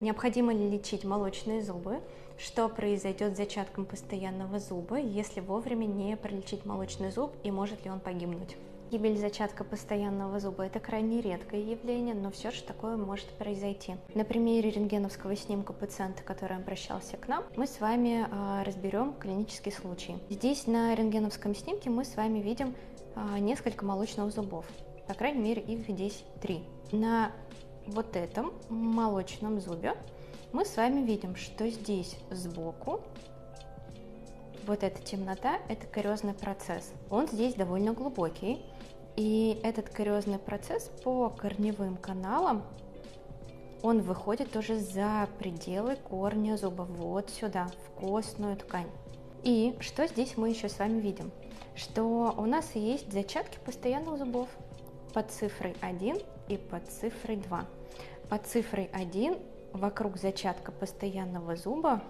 Необходимо ли лечить молочные зубы? Что произойдет с зачатком постоянного зуба, если вовремя не пролечить молочный зуб и может ли он погибнуть? Гибель зачатка постоянного зуба – это крайне редкое явление, но все же такое может произойти. На примере рентгеновского снимка пациента, который обращался к нам, мы с вами э, разберем клинический случай. Здесь на рентгеновском снимке мы с вами видим э, несколько молочных зубов. По крайней мере, их здесь три. На вот этом молочном зубе мы с вами видим, что здесь сбоку вот эта темнота – это кариозный процесс. Он здесь довольно глубокий, и этот кариозный процесс по корневым каналам он выходит уже за пределы корня зуба, вот сюда, в костную ткань. И что здесь мы еще с вами видим? Что у нас есть зачатки постоянных зубов под цифрой 1 и под цифрой 2. Под цифрой 1 вокруг зачатка постоянного зуба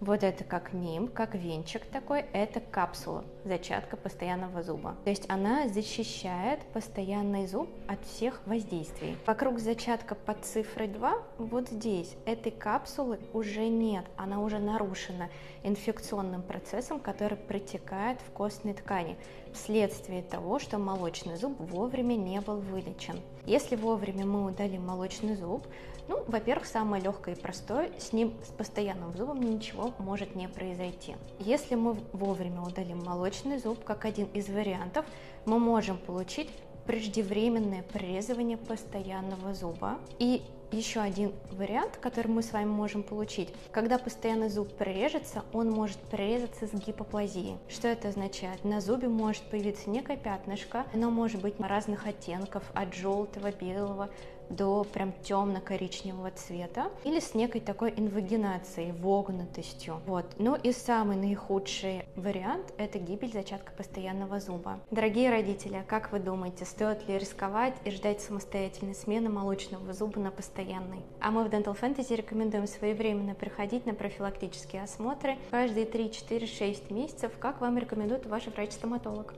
вот это как ним, как венчик такой, это капсула, зачатка постоянного зуба. То есть она защищает постоянный зуб от всех воздействий. Вокруг зачатка под цифрой 2, вот здесь, этой капсулы уже нет, она уже нарушена инфекционным процессом, который протекает в костной ткани вследствие того, что молочный зуб вовремя не был вылечен. Если вовремя мы удалим молочный зуб, ну, во-первых, самое легкое и простое, с ним, с постоянным зубом ничего может не произойти. Если мы вовремя удалим молочный зуб, как один из вариантов, мы можем получить преждевременное прорезывание постоянного зуба. И еще один вариант, который мы с вами можем получить. Когда постоянный зуб прорежется, он может прорезаться с гипоплазией. Что это означает? На зубе может появиться некое пятнышко, оно может быть разных оттенков, от желтого, белого, до прям темно-коричневого цвета или с некой такой инвагинацией, вогнутостью. Вот. Ну и самый наихудший вариант – это гибель зачатка постоянного зуба. Дорогие родители, как вы думаете, стоит ли рисковать и ждать самостоятельной смены молочного зуба на постоянный? А мы в Dental Fantasy рекомендуем своевременно приходить на профилактические осмотры каждые 3, 4, 6 месяцев, как вам рекомендует ваш врач-стоматолог.